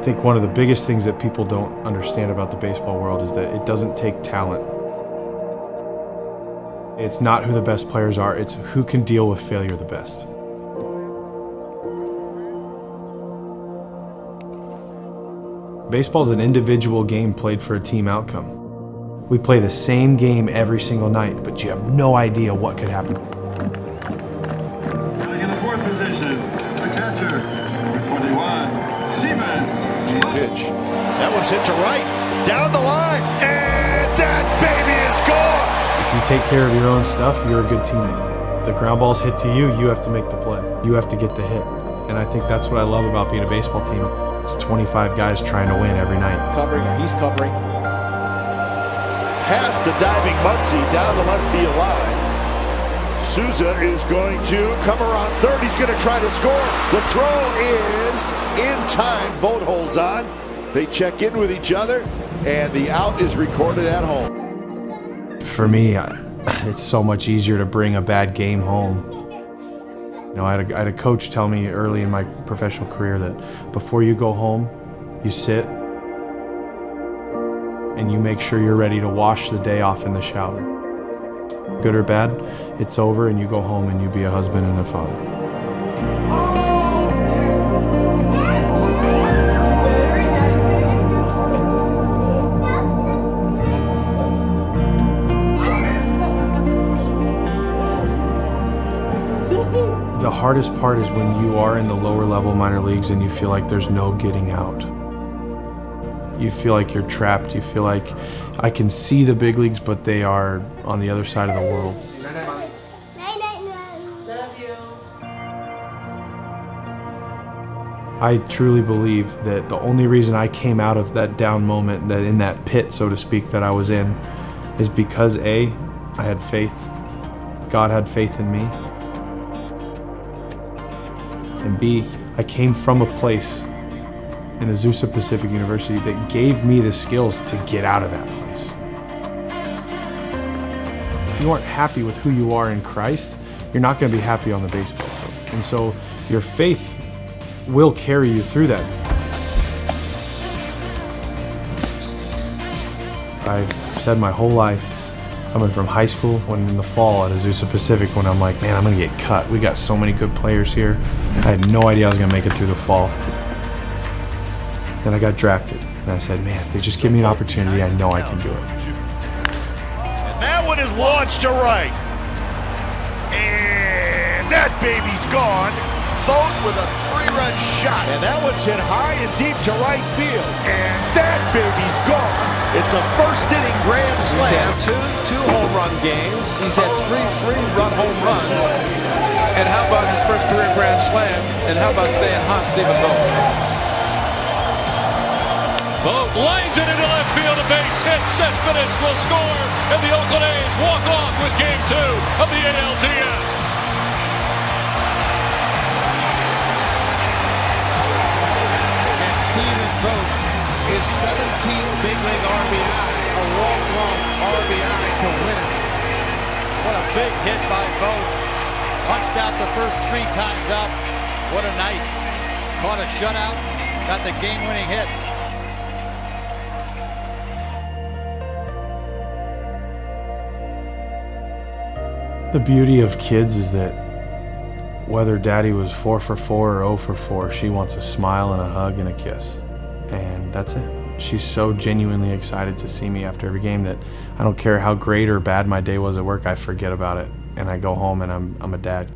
I think one of the biggest things that people don't understand about the baseball world is that it doesn't take talent. It's not who the best players are, it's who can deal with failure the best. Baseball is an individual game played for a team outcome. We play the same game every single night, but you have no idea what could happen. Pitch. That one's hit to right, down the line, and that baby is gone. If you take care of your own stuff, you're a good teammate. If the ground ball's hit to you, you have to make the play. You have to get the hit. And I think that's what I love about being a baseball team. It's 25 guys trying to win every night. Covering, he's covering. Past a diving Muncy down the left field line. Souza is going to come around third. He's going to try to score. The throw is in time. Vogt holds on. They check in with each other, and the out is recorded at home. For me, it's so much easier to bring a bad game home. You know, I had, a, I had a coach tell me early in my professional career that before you go home, you sit and you make sure you're ready to wash the day off in the shower. Good or bad, it's over and you go home and you be a husband and a father. The hardest part is when you are in the lower level minor leagues and you feel like there's no getting out. You feel like you're trapped. You feel like I can see the big leagues, but they are on the other side of the world. I truly believe that the only reason I came out of that down moment, that in that pit, so to speak, that I was in, is because A, I had faith. God had faith in me. And B, I came from a place in Azusa Pacific University that gave me the skills to get out of that place. If you aren't happy with who you are in Christ, you're not going to be happy on the baseball field. And so your faith will carry you through that. I've said my whole life, coming from high school, when in the fall at Azusa Pacific, when I'm like, man, I'm gonna get cut. We got so many good players here. I had no idea I was gonna make it through the fall. Then I got drafted, and I said, man, if they just give me an opportunity, I know I can do it. And that one is launched to right. And that baby's gone. Vogt with a three-run shot. And that one's hit high and deep to right field. And that baby's gone. It's a first inning grand slam. He's slam. had two two home run games. He's had three three run home runs. And how about his first career grand slam? And how about staying hot, Stephen Vogt? Vogt lines it into left field. A base hit. Cespedes will score. And the Oakland A's walk off with game two of the ALDS. And Stephen Vogt is 17 big league RBI, a walk-off RBI to win it. What a big hit by Vogt. Punched out the first three times up. What a night. Caught a shutout. Got the game-winning hit. The beauty of kids is that whether daddy was four for four or 0 for four, she wants a smile and a hug and a kiss. And that's it. She's so genuinely excited to see me after every game that I don't care how great or bad my day was at work, I forget about it. And I go home and I'm, I'm a dad.